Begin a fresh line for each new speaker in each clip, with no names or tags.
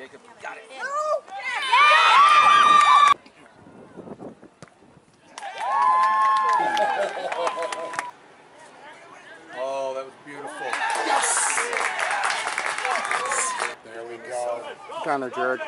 Jacob, got it.
Oh, that was beautiful. Yes! There we go.
Connor Jared.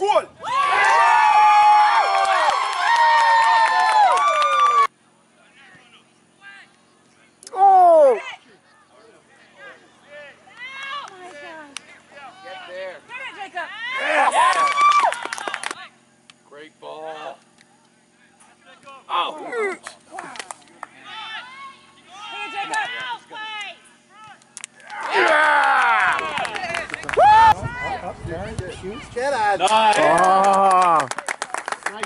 قول
Ah!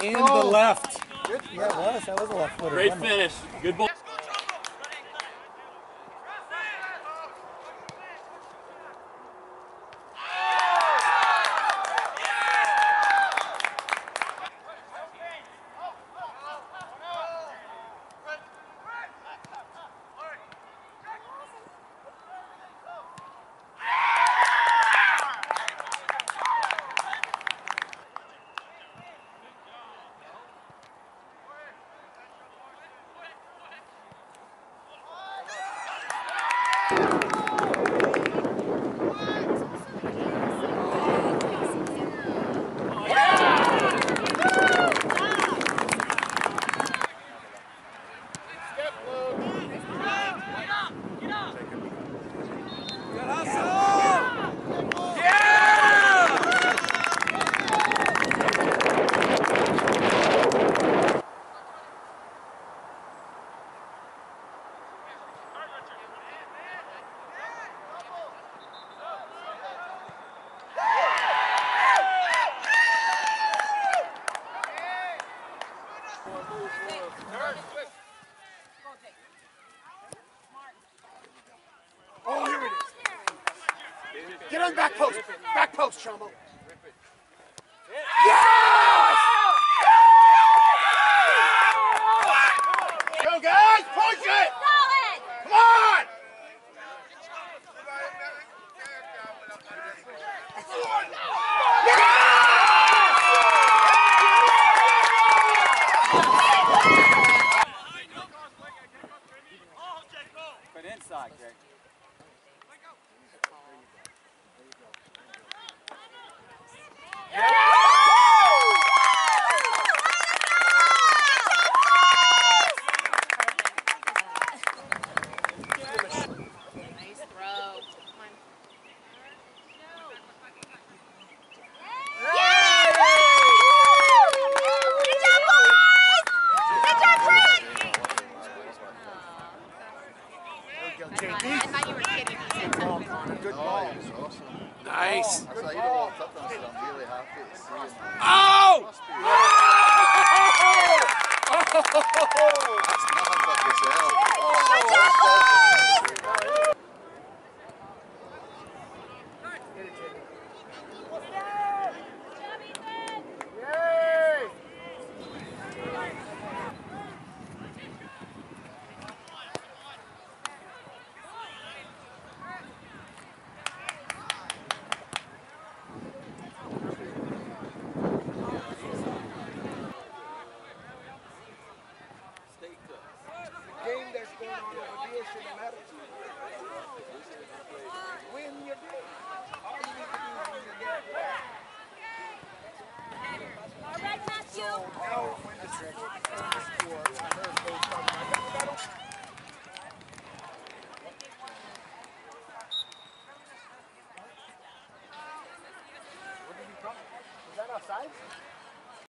In the left.
Yeah, it was. That was a left footer.
Great finish. Good ball.
Oh, here it is. Get on the back post. Back post, Chumbo. Yes! Go, guys! Push it! Come on!
Put inside, Jake.
on a good ball.
Nice.
That's why you don't walk up and stuff. I'm really happy to see him.
Oh!
Must be. That's nothing but yourself.
game All
right, Matthew.